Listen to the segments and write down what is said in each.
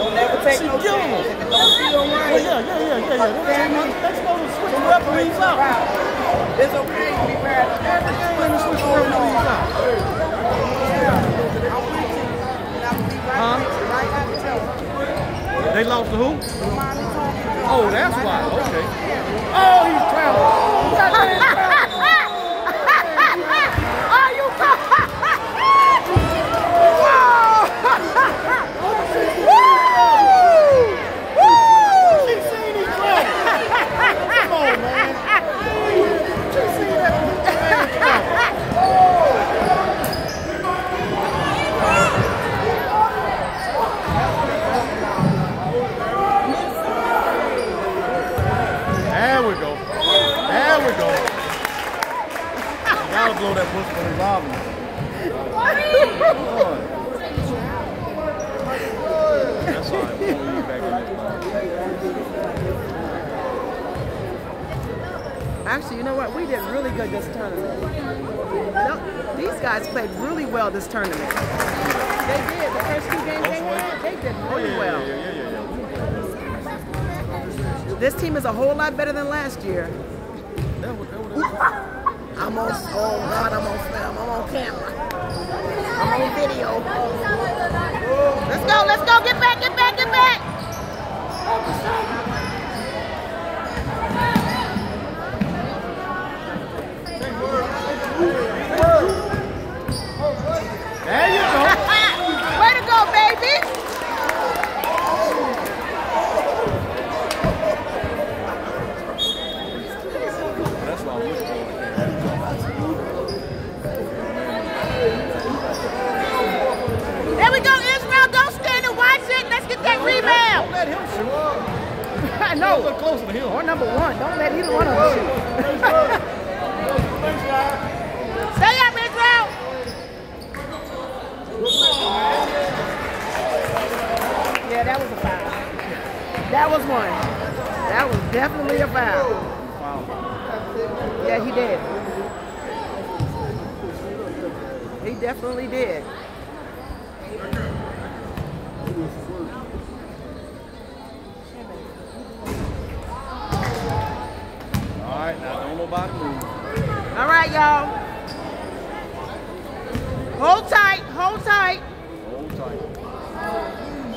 Don't ever take no chance. If it don't feel Yeah, right, yeah, yeah, yeah, yeah. yeah. Let's go switch the referees out. it's okay to be bad. Every game Let me switch the referees out. I'm with you. And I'm be right Huh? with you. Right now, tell. They lost to who? Don't mind me talking. Oh, that's why. Okay. Oh, he's traveling. That man traveling. Blow that bush for the robin. That's all right. We'll leave you back in. Actually, you know what? We did really good this tournament. No, these guys played really well this tournament. They did. The first two games they had, they did Oh, really yeah, well. This team is a whole lot better than last year. I'm on, oh God, I'm on film. I'm on camera. I'm on video. Let's go, let's go. Get back, get back, get back. there you go. Way to go, baby. That's why I was going. There we go, Israel. Don't stand and watch it. Let's get that rebound. Don't Let him shoot. I know. little closer to him. Or number one. Don't let either one of them shoot. Stay up, Israel. Yeah, that was a foul. That was one. That was definitely a foul. Yeah, he did. He definitely did. All right, now don't nobody move. All right, y'all. Hold tight, hold tight, Hold tight.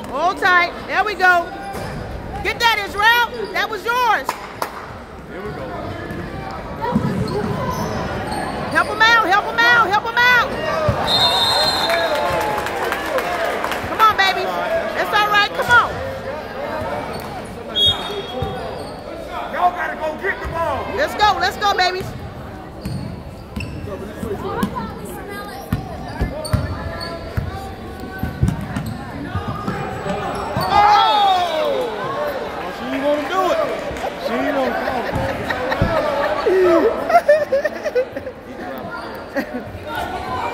hold tight. There we go. Get that, Israel. That was yours. Here we go. Y'all gotta go get the ball. Let's go, let's go, babies.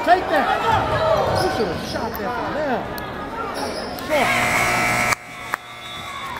Take that! You should have shot that now.